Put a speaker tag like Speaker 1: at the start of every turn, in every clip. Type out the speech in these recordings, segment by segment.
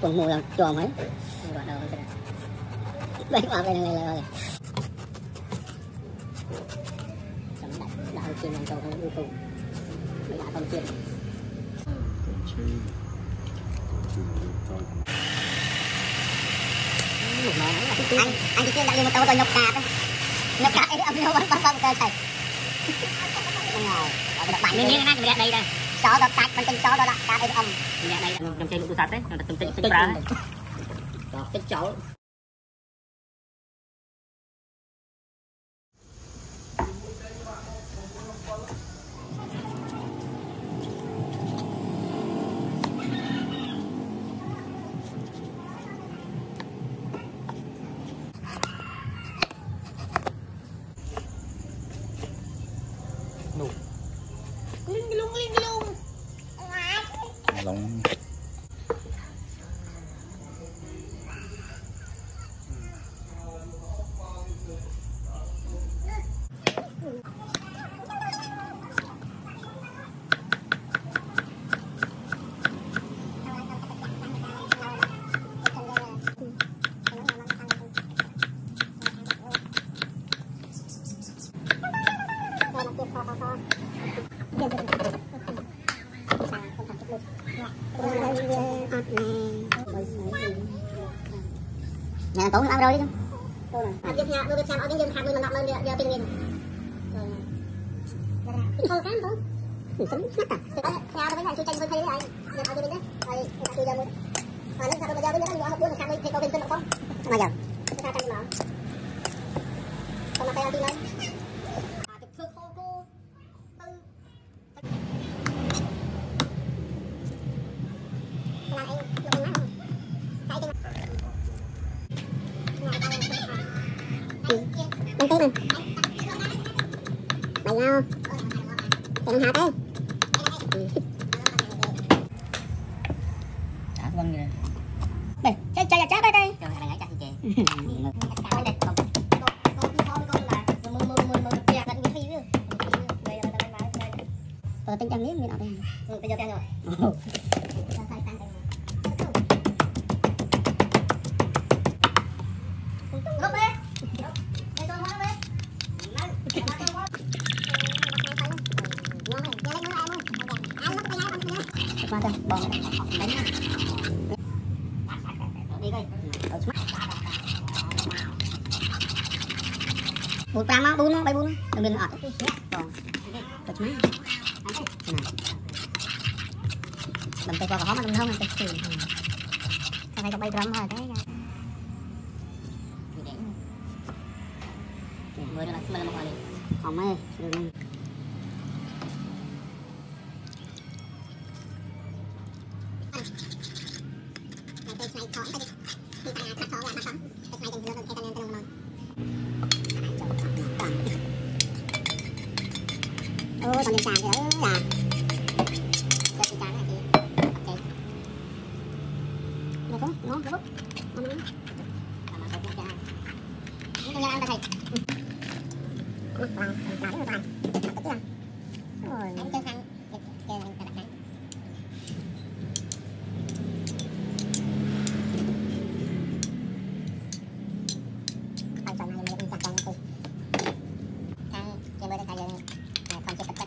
Speaker 1: còn mùa là tròn mấy Đây vào bên này rồi chiên làm cầu không yêu cầu Mấy đã không chiên anh anh đi chiên đặt liền một tàu rồi nhọc cạp nhọc cạp ấy âm vô bắn bắn bắn cơ thầy
Speaker 2: Nên nghe cái này đây đây.
Speaker 1: Số đó cắt, mình tin số đó là cắt ấy âm
Speaker 2: Nghe đây trong chơi lục sạch đấy, nó từng từng từng ra.
Speaker 1: Đó, cái chỗ
Speaker 3: Amen.
Speaker 1: Nhà tốn ăn rồi đi không? Anh giật nhà, tôi xem ở cái dân khác mình nọc lên giờ tiền nghìn. Thôi cán tốn. Mình sống mắt à? Thì nhà tôi bây giờ tranh với thấy đấy. Giờ ao bên đấy. Rồi tôi giờ muốn. Mà lên sao bây giờ bây giờ nó học buôn sang bên thì có bên sân không? Mà giờ. Chúng ta. Còn mà lên. Thưa Đăng ký mình Bày nhau Tiền hạt ấy
Speaker 2: Đã vâng rồi.
Speaker 1: Đây, chơi chơi chết đây đây
Speaker 2: Cho thằng ấy chắc chị.
Speaker 1: Ờ, tinh trăng liếc mình ở đây
Speaker 2: Ừ, bây giờ tiền rồi.
Speaker 1: Qua đây, bỏ đánh Đi coi Bụt ra mà, bún nó, bay bún Đừng đừng ở Bỏ Bụt má Đầm tay qua có mà đừng không, tay xì Sao phải có bay drum rồi đấy
Speaker 2: Mười là mười là một hồi.
Speaker 1: Không ơi, đừng Ô, còn lên sàn thì đỡ là Cho chị trà này thì Ok Được không? Ngon, được không? Ngon lắm
Speaker 2: Làm ăn tốt nha.
Speaker 1: Những nhà ăn ta thầy Nó toàn, toàn rất là toàn Tức là Rồi, em chân ăn Kêu anh ta đặt nắng Còn chọn này mình chặt chặt thì Thằng trên bơi đây thầy Còn chết tất tất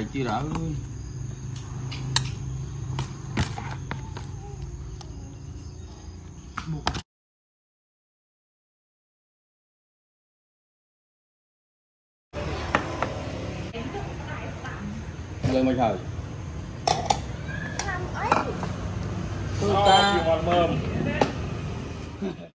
Speaker 1: dài chứ đỡ.
Speaker 2: Người mình thời Hãy subscribe cho
Speaker 3: kênh Ghiền Mì
Speaker 4: Gõ Để không
Speaker 5: bỏ
Speaker 4: lỡ
Speaker 5: những
Speaker 4: video hấp dẫn